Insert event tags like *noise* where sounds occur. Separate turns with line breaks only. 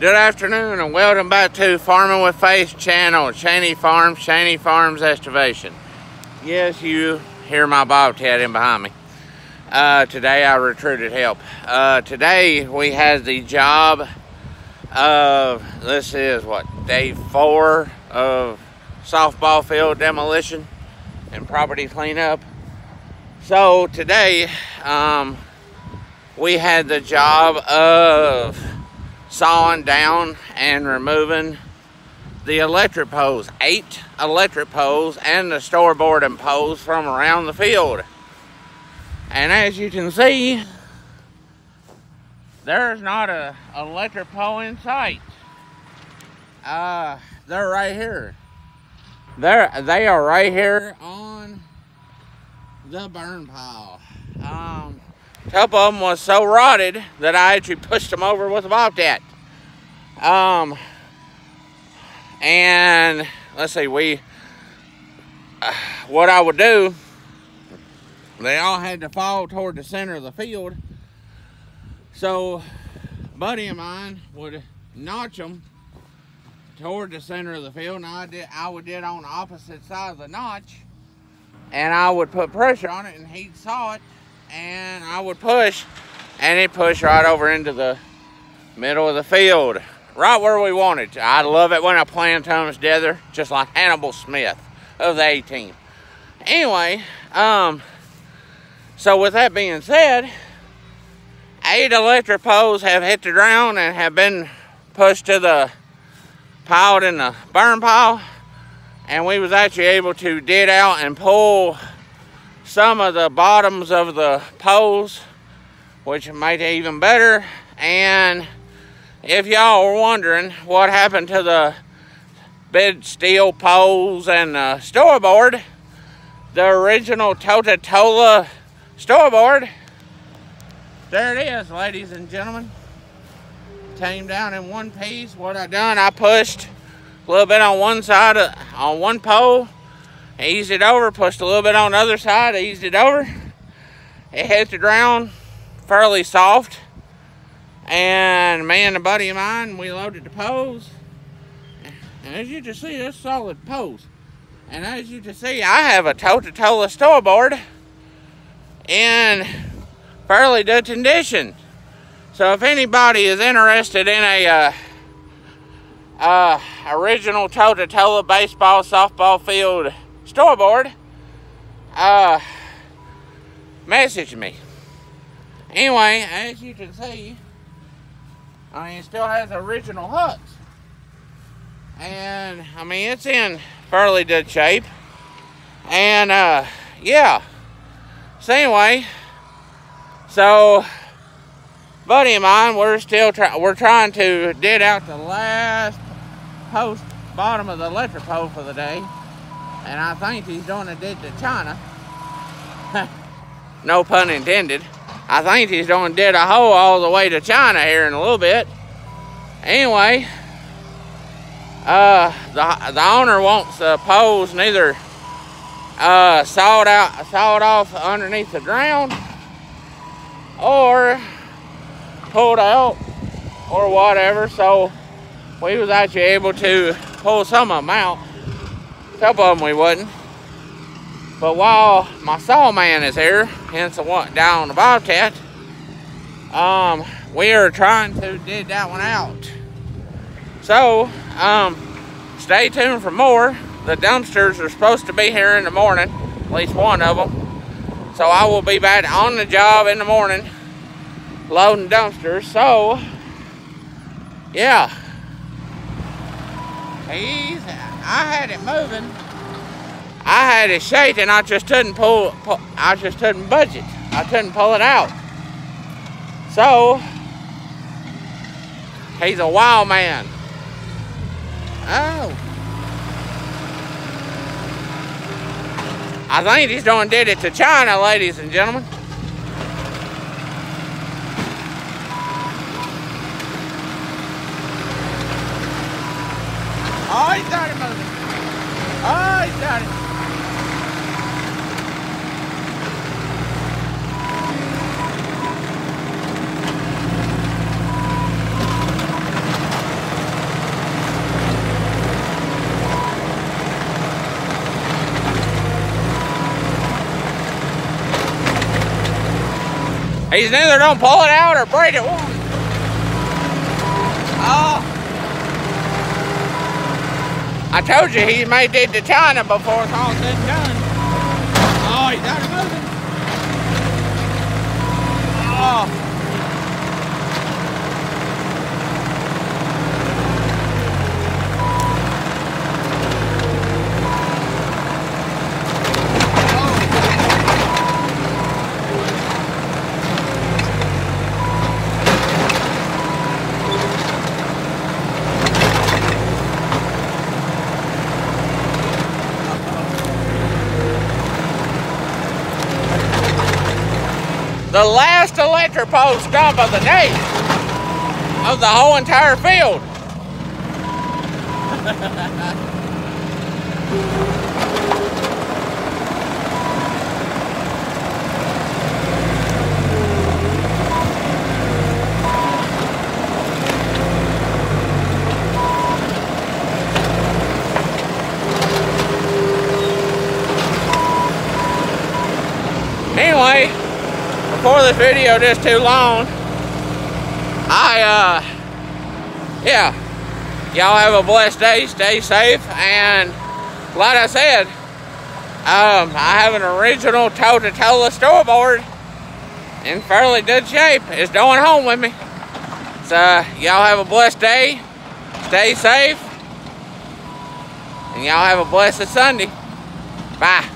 Good afternoon and welcome back to Farming with Faith channel, Cheney Farms, Cheney Farms Excavation. Yes, you hear my bobcat in behind me. Uh, today I recruited help. Uh, today we had the job of, this is what, day four of softball field demolition and property cleanup. So today um, we had the job of sawing down and removing the electric poles, eight electric poles and the store board and poles from around the field. And as you can see, there's not a electric pole in sight. Uh, they're right here. They're, they are right here on the burn pile. Um, a couple of them was so rotted that I actually pushed them over with a bobcat. Um, and let's see, we, uh, what I would do, they all had to fall toward the center of the field. So, buddy of mine would notch them toward the center of the field, and I did, I would did on the opposite side of the notch, and I would put pressure on it, and he'd saw it, and I would push, and it pushed right over into the middle of the field, right where we wanted to. I love it when I plant them together, just like Hannibal Smith of the A-Team. Anyway, um, so with that being said, eight electric poles have hit the ground and have been pushed to the piled in the burn pile and we was actually able to dig out and pull some of the bottoms of the poles, which made it even better. And if y'all were wondering what happened to the bed steel poles and the storeboard, the original Tota-Tola storeboard, there it is, ladies and gentlemen. Came down in one piece. What I done, I pushed a little bit on one side, of, on one pole, eased it over, pushed a little bit on the other side, eased it over. It hit the ground fairly soft. And me and a buddy of mine, we loaded the poles. And as you can see, that's solid poles. And as you can see, I have a Tota-Tola storeboard in fairly good condition. So if anybody is interested in a uh, uh, original baseball, softball field storeboard, uh, message me. Anyway, as you can see, I mean, it still has original hooks. And, I mean, it's in fairly good shape. And, uh, yeah. So, anyway, so, buddy of mine, we're still trying, we're trying to dig out the last post, bottom of the electric pole for the day. And I think he's doing a dig to China. *laughs* no pun intended. I think he's going to a hole all the way to China here in a little bit. Anyway, uh, the, the owner wants the poles neither uh, sawed out, sawed off underneath the ground or pulled out or whatever. So we was actually able to pull some of them out. A couple of them we wouldn't. But while my saw man is here, hence the one down the Bobcat, um, we are trying to dig that one out. So, um, stay tuned for more. The dumpsters are supposed to be here in the morning, at least one of them. So I will be back on the job in the morning, loading dumpsters. So, yeah. He's, I had it moving. I had it shaking. I just couldn't pull, pull, I just couldn't budge it. I couldn't pull it out. So, he's a wild man. Oh. I think he's doing did it to China, ladies and gentlemen. Oh, he's got it. Oh, he's got it. He's either don't pull it out or braid it. Oh. I told you he made it to China before it's all said and done. Oh, he got it moving. Oh. The last electric pole stump of the day of the whole entire field. *laughs* anyway, before this video just too long, I, uh, yeah, y'all have a blessed day, stay safe, and like I said, um, I have an original Tototola storyboard in fairly good shape. It's going home with me. So, y'all have a blessed day, stay safe, and y'all have a blessed Sunday. Bye.